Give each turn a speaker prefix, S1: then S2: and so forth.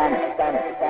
S1: Spanish, Spanish, Spanish,